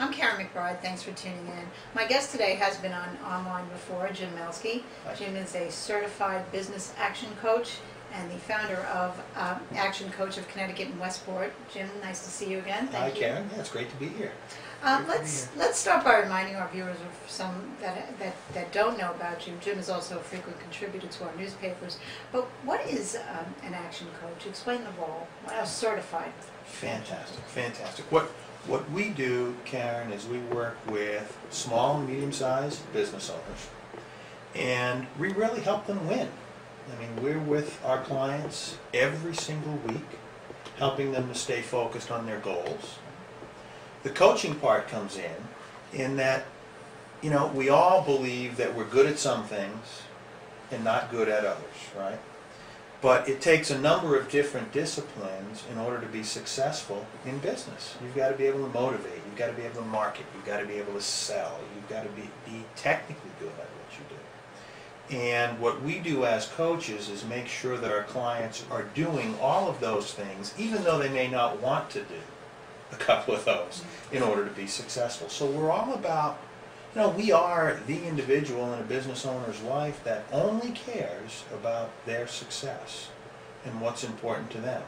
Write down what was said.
I'm Karen McBride. Thanks for tuning in. My guest today has been on online before, Jim Malski. Hi. Jim is a certified business action coach and the founder of um, ActionCoach of Connecticut and Westport. Jim, nice to see you again. Thank Hi, you. Karen. Yeah, it's great to be here. To let's be let's start by reminding our viewers of some that, that that don't know about you. Jim is also a frequent contributor to our newspapers. But what is um, an action coach? Explain the role. Was certified. Fantastic, fantastic. What what we do, Karen, is we work with small and medium-sized business owners, and we really help them win. I mean, we're with our clients every single week, helping them to stay focused on their goals. The coaching part comes in, in that, you know, we all believe that we're good at some things and not good at others, right? But it takes a number of different disciplines in order to be successful in business. You've got to be able to motivate, you've got to be able to market, you've got to be able to sell, you've got to be, be technically good at what you do. And what we do as coaches is make sure that our clients are doing all of those things, even though they may not want to do a couple of those in order to be successful. So we're all about you know, we are the individual in a business owner's life that only cares about their success and what's important to them.